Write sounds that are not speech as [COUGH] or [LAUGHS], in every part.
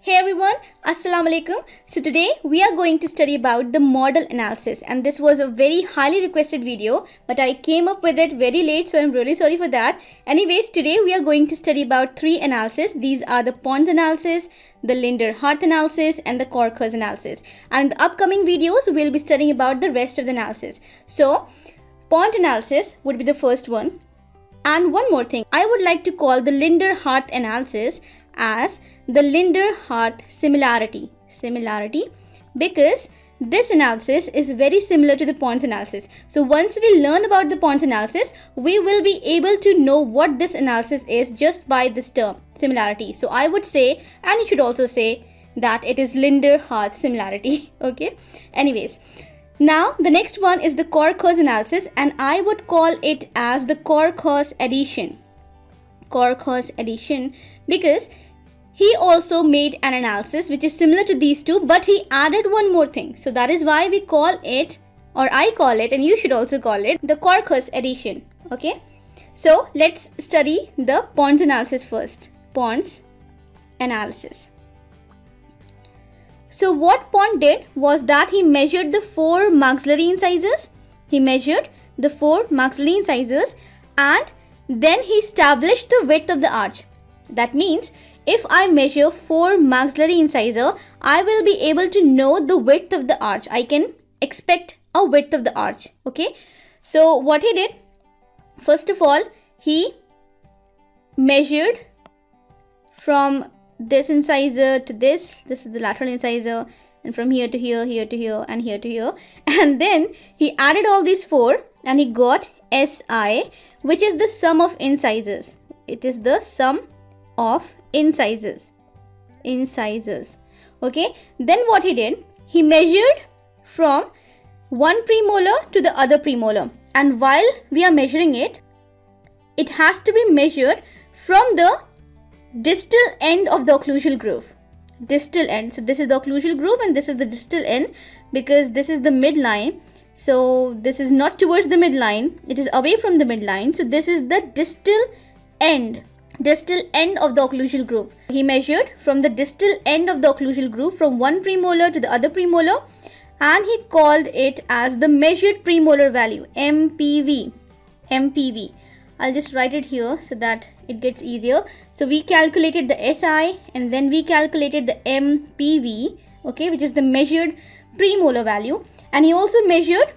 Hey everyone, Assalamu alaikum. So today we are going to study about the model analysis and this was a very highly requested video but I came up with it very late so I'm really sorry for that. Anyways, today we are going to study about three analysis. These are the Pont's analysis, the Linder-Harth analysis and the Korkhaus analysis. And in the upcoming videos we'll be studying about the rest of the analysis. So Pont analysis would be the first one. And one more thing, I would like to call the Linder-Harth analysis as the Linder-Harth similarity. Similarity because this analysis is very similar to the Pont's analysis. So once we learn about the Pont's analysis, we will be able to know what this analysis is just by this term, similarity. So I would say, and you should also say that it is Linder-Harth similarity. [LAUGHS] okay. Anyways, now the next one is the Korkhaus analysis and I would call it as the Korkhaus addition. Korkhaus addition because he also made an analysis which is similar to these two but he added one more thing. So that is why we call it or I call it and you should also call it the Korkhaus addition. Okay. So let's study the Pont's analysis first. Pont's analysis. So what Pont did was that he measured the four maxillary incisors. He measured the four maxillary incisors and then he established the width of the arch. That means if I measure 4 maxillary incisor, I will be able to know the width of the arch. I can expect a width of the arch. Okay. So what he did, first of all, he measured from this incisor to this. This is the lateral incisor and from here to here, here to here and here to here. [LAUGHS] And then he added all these four and he got SI which is the sum of incisors. It is the sum of incisors incisors okay? Then what he did? He measured from one premolar to the other premolar. And while we are measuring it it has to be measured from the distal end of the occlusal groove. Distal end. So this is the occlusal groove and this is the distal end because this is the midline. So this is not towards the midline. It is away from the midline. So this is the distal end distal end of the occlusal groove. He measured from the distal end of the occlusal groove from one premolar to the other premolar and he called it as the measured premolar value MPV. MPV. I'll just write it here so that it gets easier. So we calculated the SI and then we calculated the MPV okay which is the measured premolar value and he also measured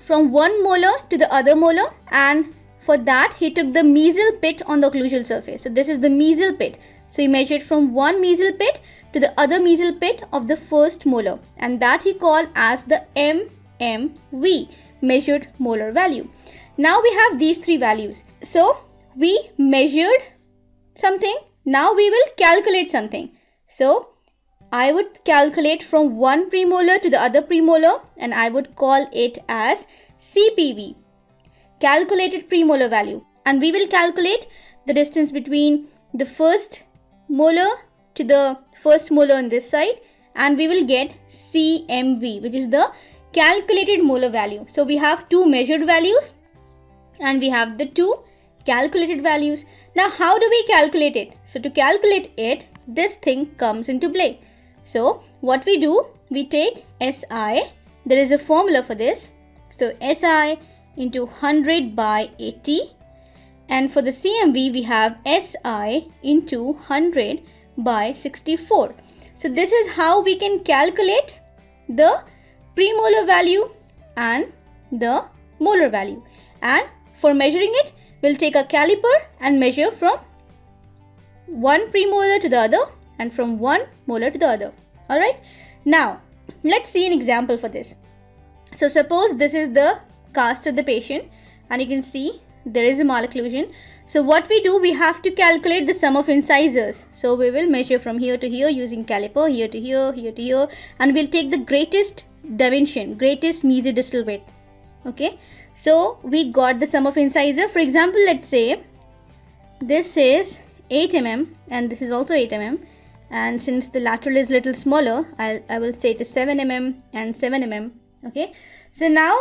from one molar to the other molar and for that, he took the mesial pit on the occlusal surface. So this is the mesial pit. So he measured from one mesial pit to the other mesial pit of the first molar and that he called as the MMV, measured molar value. Now we have these three values. So we measured something. Now we will calculate something. So I would calculate from one premolar to the other premolar and I would call it as CPV calculated premolar value and we will calculate the distance between the first molar to the first molar on this side and we will get CMV which is the calculated molar value. So we have two measured values and we have the two calculated values. Now how do we calculate it? So to calculate it this thing comes into play. So what we do we take SI there is a formula for this. So SI into 100 by 80 and for the CMV we have SI into 100 by 64. So this is how we can calculate the premolar value and the molar value. And for measuring it we'll take a caliper and measure from one premolar to the other and from one molar to the other. Alright? Now let's see an example for this. So suppose this is the cast of the patient and you can see there is a malocclusion. So what we do, we have to calculate the sum of incisors. So we will measure from here to here using caliper, here to here, here to here and we'll take the greatest dimension, greatest mesodistal width. Okay. So we got the sum of incisor. For example, let's say this is 8 mm and this is also 8 mm and since the lateral is little smaller, I'll, I will say it is 7 mm and 7 mm. Okay. So now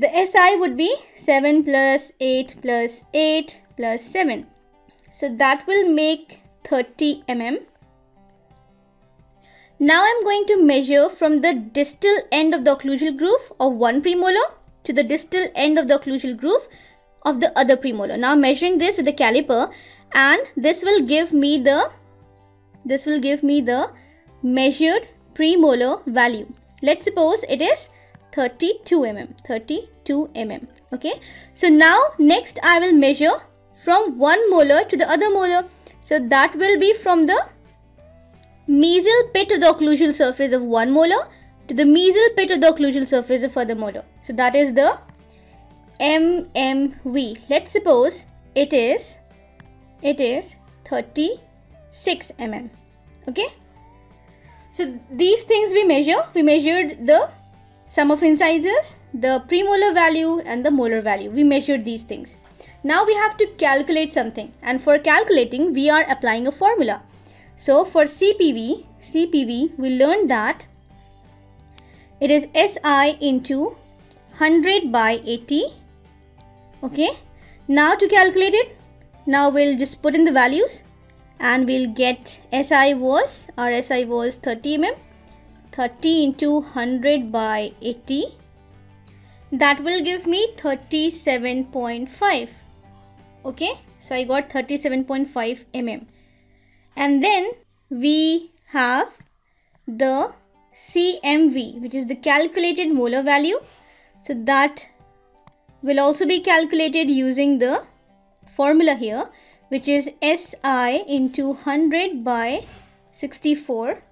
the SI would be 7 plus 8 plus 8 plus 7. So that will make 30 mm. Now I'm going to measure from the distal end of the occlusal groove of one premolar to the distal end of the occlusal groove of the other premolar. Now measuring this with the caliper and this will give me the this will give me the measured premolar value. Let's suppose it is 32 mm 32 mm okay so now next I will measure from one molar to the other molar so that will be from the mesial pit of the occlusal surface of one molar to the mesial pit of the occlusal surface of other molar. So that is the mmv. Let's suppose it is it is 36 mm. Okay. So these things we measure. We measured the sum of incisors, the premolar value and the molar value. We measured these things. Now we have to calculate something and for calculating we are applying a formula. So for CPV, CPV, we learned that it is SI into 100 by 80. Okay. Now to calculate it, now we'll just put in the values and we'll get SI was, our SI was 30 mm, 30 into 100 by 80. That will give me 37.5. Okay. So I got 37.5 mm and then we have the CMV which is the calculated molar value so that will also be calculated using the formula here which is SI into 100 by 64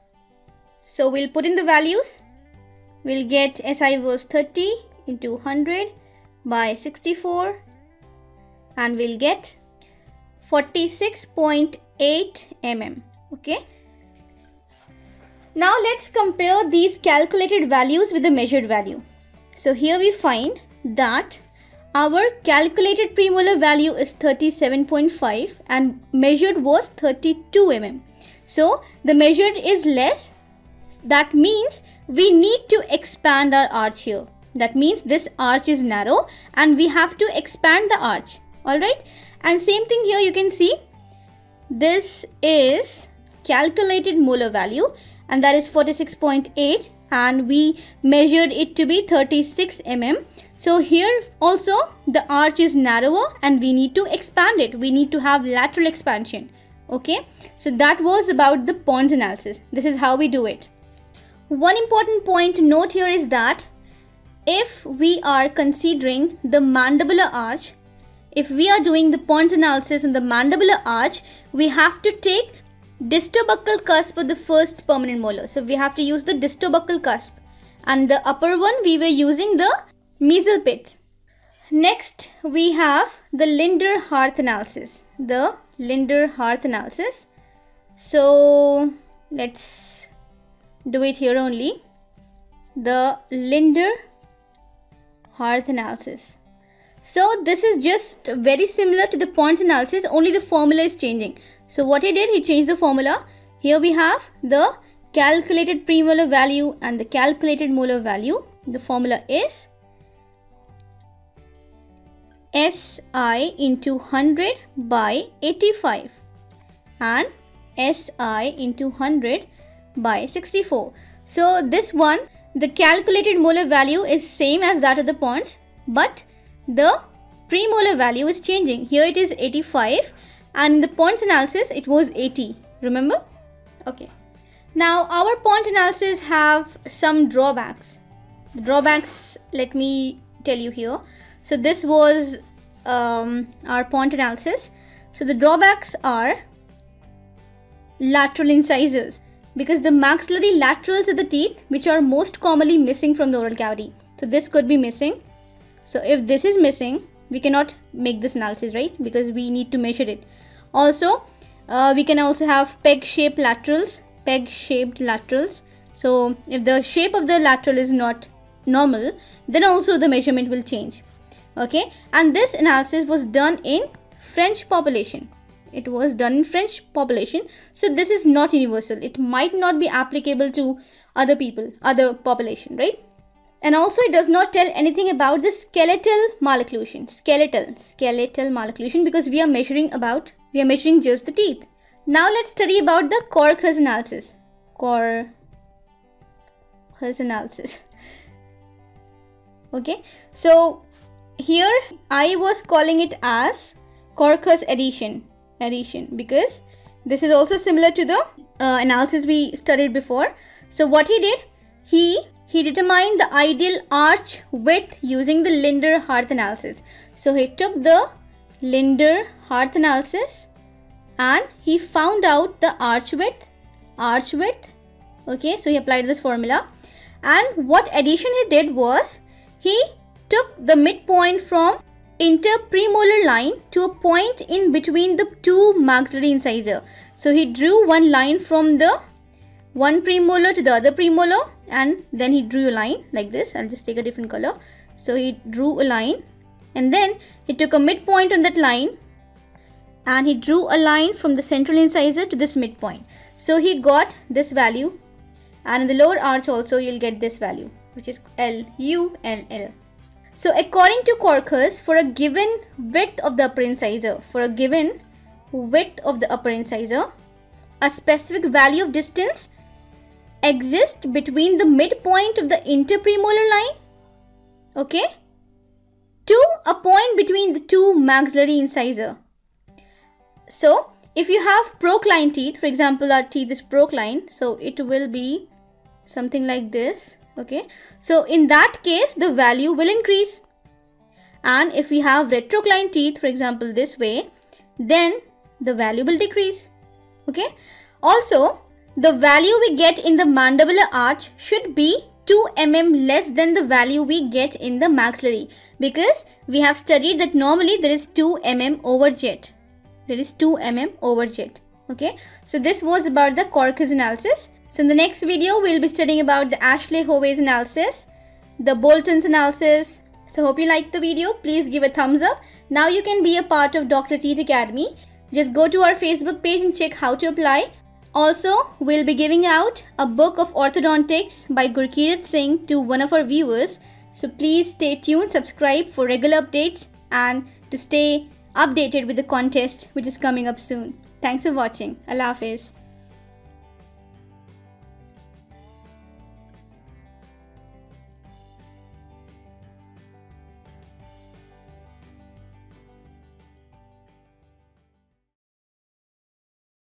so we'll put in the values. We'll get SI was 30 into 100 by 64 and we'll get 46.8 mm okay? Now let's compare these calculated values with the measured value. So here we find that our calculated premolar value is 37.5 and measured was 32 mm. So the measured is less that means we need to expand our arch here that means this arch is narrow and we have to expand the arch alright and same thing here you can see this is calculated molar value and that is 46.8 and we measured it to be 36 mm. So here also the arch is narrower and we need to expand it. We need to have lateral expansion. Okay. So that was about the Pont's analysis. This is how we do it. One important point to note here is that if we are considering the mandibular arch if we are doing the Pont's analysis in the mandibular arch, we have to take distobuccal cusp of the first permanent molar. So we have to use the distobuccal cusp. And the upper one, we were using the mesial pits. Next, we have the Linder-Harth analysis. The Linder-Harth analysis. So let's do it here only. The Linder-Harth analysis. So this is just very similar to the Pont's analysis, only the formula is changing. So what he did, he changed the formula. Here we have the calculated premolar value and the calculated molar value. The formula is SI into 100 by 85 and SI into 100 by 64. So this one, the calculated molar value is same as that of the Pont's, but the premolar value is changing. Here it is 85 and in the Pont's analysis it was 80. Remember? Okay. Now our Pont analysis have some drawbacks. The drawbacks, let me tell you here. So this was um, our Pont analysis. So the drawbacks are lateral incisors because the maxillary laterals of the teeth which are most commonly missing from the oral cavity. So this could be missing. So if this is missing we cannot make this analysis right? Because we need to measure it. Also uh, we can also have peg shaped laterals peg shaped laterals. So if the shape of the lateral is not normal then also the measurement will change. Okay? And this analysis was done in french population it was done in french population. So this is not universal. It might not be applicable to other people other population right? And also it does not tell anything about the skeletal malocclusion. Skeletal skeletal malocclusion because we are measuring about we are measuring just the teeth. Now let's study about the Cork analysis. Cor Korkhaus analysis. [LAUGHS] okay, so here I was calling it as Korkhaus addition, addition because this is also similar to the uh, analysis we studied before. So what he did, he he determined the ideal arch width using the Linder-Harth analysis. So he took the Linder-Harth analysis and he found out the arch width, arch width. Okay, so he applied this formula. And what addition he did was he took the midpoint from interpremolar line to a point in between the two maxillary incisor. So he drew one line from the one premolar to the other premolar and then he drew a line like this. I'll just take a different color. So he drew a line and then he took a midpoint on that line and he drew a line from the central incisor to this midpoint. So he got this value and in the lower arch also you'll get this value which is L U L L. So according to Korkhaus, for a given width of the upper incisor, for a given width of the upper incisor, a specific value of distance exists between the midpoint of the interpremolar line, okay, to a point between the two maxillary incisor. So if you have procline teeth, for example, our teeth is procline, so it will be something like this okay. So in that case the value will increase. And if we have retrocline teeth for example this way then the value will decrease. Okay. Also the value we get in the mandibular arch should be 2 mm less than the value we get in the maxillary. Because we have studied that normally there is 2 mm over jet there is 2 mm over jet okay. So this was about the Korkhaus analysis so in the next video, we'll be studying about the Ashley-Howe's analysis, the Bolton's analysis. So hope you liked the video. Please give a thumbs up. Now you can be a part of Dr. Teeth Academy. Just go to our Facebook page and check how to apply. Also, we'll be giving out a book of orthodontics by Gurkirat Singh to one of our viewers. So please stay tuned, subscribe for regular updates and to stay updated with the contest which is coming up soon. Thanks for watching. Allah Hafiz.